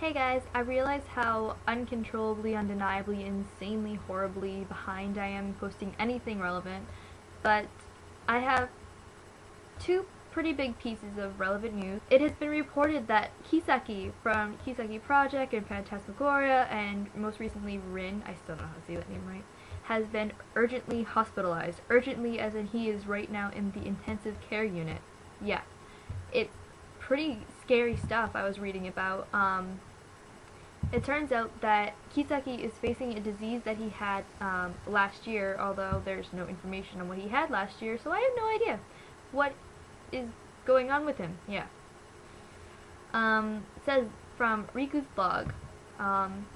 Hey guys, I realize how uncontrollably, undeniably, insanely, horribly behind I am posting anything relevant, but I have two pretty big pieces of relevant news. It has been reported that Kisaki from Kisaki Project and Phantasmagoria and most recently Rin, I still don't know how to say that name right, has been urgently hospitalized. Urgently as in he is right now in the intensive care unit. Yeah. It's pretty scary stuff I was reading about. Um, it turns out that Kisaki is facing a disease that he had um, last year, although there's no information on what he had last year, so I have no idea what is going on with him. Yeah. Um, says from Riku's blog, um,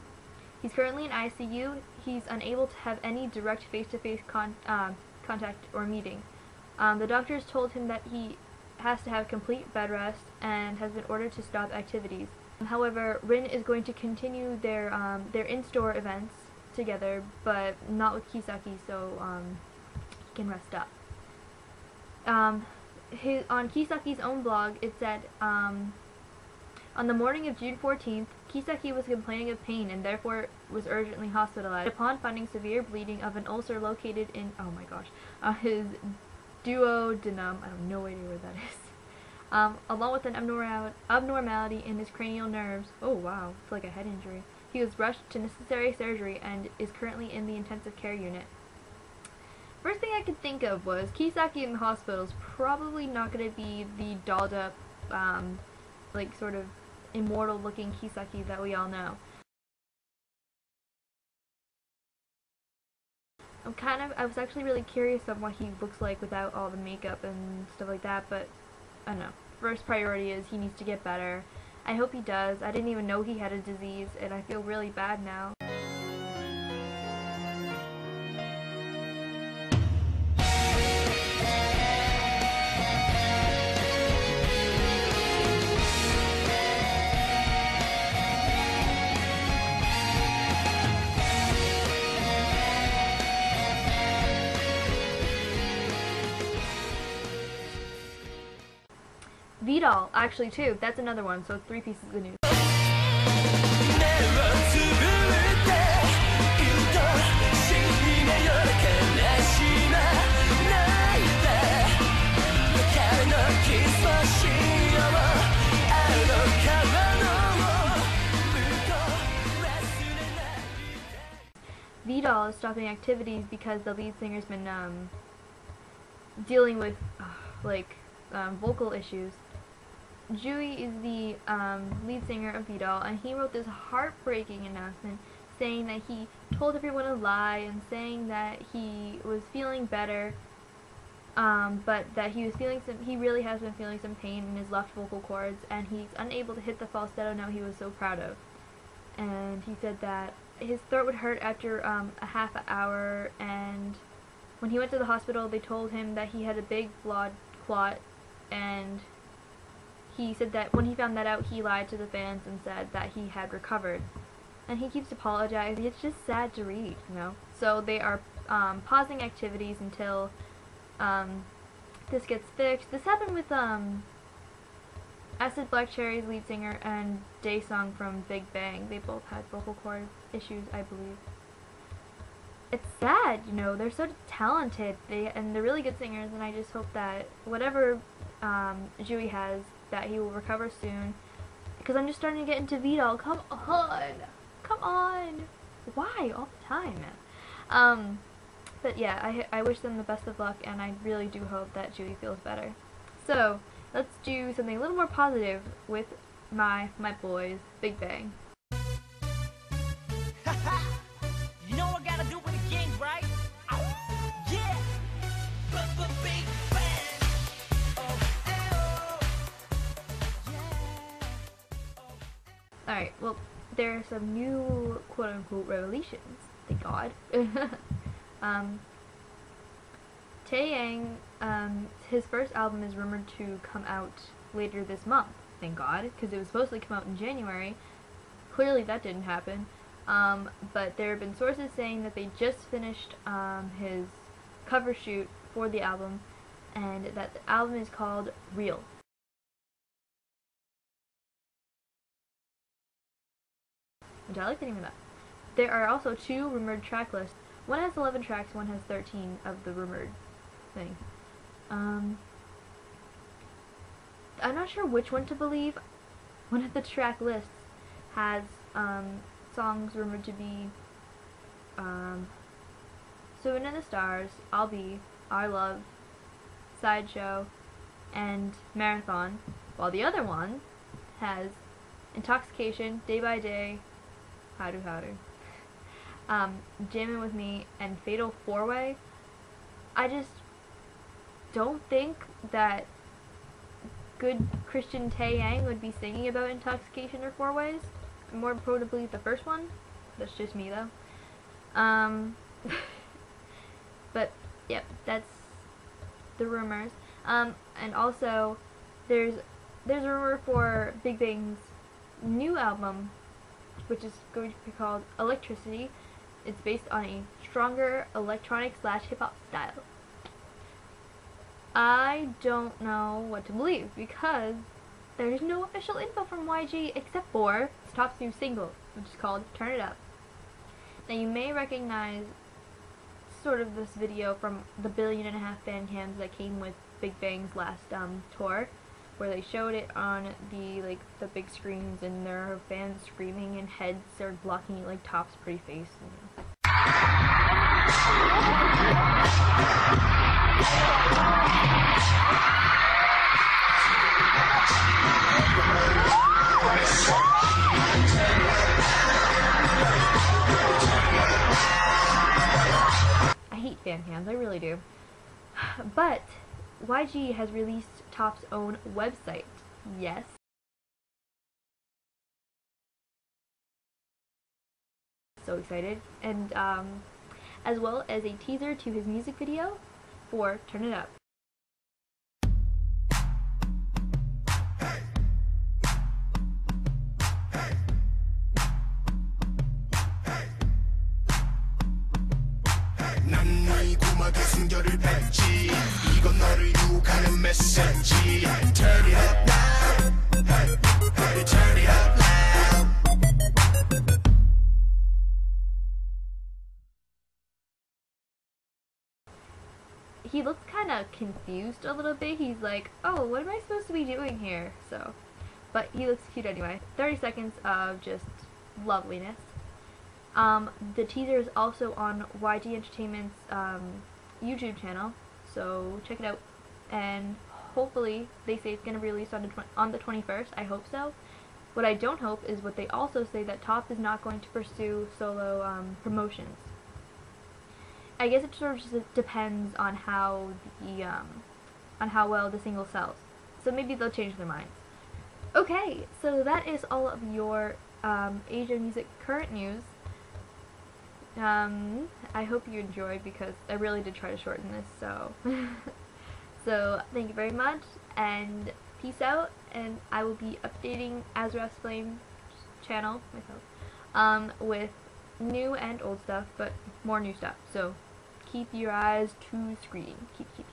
he's currently in ICU. He's unable to have any direct face-to-face -face con uh, contact or meeting. Um, the doctors told him that he has to have complete bed rest and has been ordered to stop activities. However, Rin is going to continue their um, their in-store events together, but not with Kisaki, so um, he can rest up. Um, his, on Kisaki's own blog, it said, um, on the morning of June 14th, Kisaki was complaining of pain and therefore was urgently hospitalized. Upon finding severe bleeding of an ulcer located in, oh my gosh, uh, his duodenum, I have no idea where that is um, along with an abnormality in his cranial nerves. Oh wow, it's like a head injury. He was rushed to necessary surgery and is currently in the intensive care unit. First thing I could think of was Kisaki in the hospital is probably not going to be the dolled up, um, like sort of immortal looking Kisaki that we all know. I'm kind of, I was actually really curious on what he looks like without all the makeup and stuff like that, but I don't know first priority is he needs to get better. I hope he does. I didn't even know he had a disease, and I feel really bad now. Vidoll, actually, too. That's another one, so three pieces of news. Vidoll is stopping activities because the lead singer's been um, dealing with uh, like um, vocal issues Jui is the um, lead singer of Vidoll, and he wrote this heartbreaking announcement saying that he told everyone a lie and saying that he was feeling better, um, but that he was feeling some, he really has been feeling some pain in his left vocal cords, and he's unable to hit the falsetto note he was so proud of. And he said that his throat would hurt after um, a half an hour, and when he went to the hospital, they told him that he had a big blood clot, and he said that when he found that out, he lied to the fans and said that he had recovered. And he keeps apologizing. It's just sad to read, you know? So they are um, pausing activities until um, this gets fixed. This happened with um, Acid Black Cherry's lead singer and Daesung from Big Bang. They both had vocal cord issues, I believe. It's sad, you know, they're so talented they and they're really good singers and I just hope that whatever um, Jui has that he will recover soon. Because I'm just starting to get into Vidoll. Come on! Come on! Why? All the time. Um, but yeah, I, I wish them the best of luck, and I really do hope that Jui feels better. So, let's do something a little more positive with my, my boys, Big Bang. Alright, well, there are some new quote-unquote revelations. Thank God. um, Taeyang, um, his first album is rumored to come out later this month. Thank God, because it was supposed to come out in January. Clearly that didn't happen. Um, but there have been sources saying that they just finished um, his cover shoot for the album and that the album is called Real. Which I like the name of that. There are also two rumored track lists. One has 11 tracks, one has 13 of the rumored thing. Um, I'm not sure which one to believe. One of the track lists has um, songs rumored to be um, Swimming in the Stars, I'll Be, Our Love, Sideshow, and Marathon, while the other one has Intoxication, Day by Day, Do How um, Jamming With Me, and Fatal Four Way. I just don't think that good Christian Taeyang would be singing about intoxication or four ways. More probably the first one. That's just me though. Um, but yep, that's the rumors. Um, and also there's there's a rumor for Big Bang's new album, which is going to be called Electricity. It's based on a stronger electronic slash hip hop style. I don't know what to believe because there's no official info from YG except for its top new single, which is called Turn It Up. Now you may recognize sort of this video from the billion and a half fan cams that came with Big Bang's last um, tour, where they showed it on the like the big screens and there are fans screaming and heads are blocking like Top's pretty face. And, I hate fan cams, I really do. But YG has released Top's own website. Yes. So excited. And um, as well as a teaser to his music video for Turn It Up. 난네 구막의 순결을 뱉지 이건 너를 유혹하는 메시지 Turn it up now Baby turn it up loud he looks kind of confused a little bit. He's like, oh, what am I supposed to be doing here? So, but he looks cute anyway. 30 seconds of just loveliness. Um, the teaser is also on YG Entertainment's um, YouTube channel, so check it out. And hopefully, they say it's going to be released on the, on the 21st. I hope so. What I don't hope is what they also say that Top is not going to pursue solo um, promotions. I guess it sort of just depends on how the um, on how well the single sells. So maybe they'll change their minds. Okay, so that is all of your um, Asia music current news. Um, I hope you enjoyed because I really did try to shorten this. So, so thank you very much and peace out. And I will be updating Azarath's Flame channel myself um, with new and old stuff, but more new stuff. So keep your eyes to screen. Keep, keep, keep.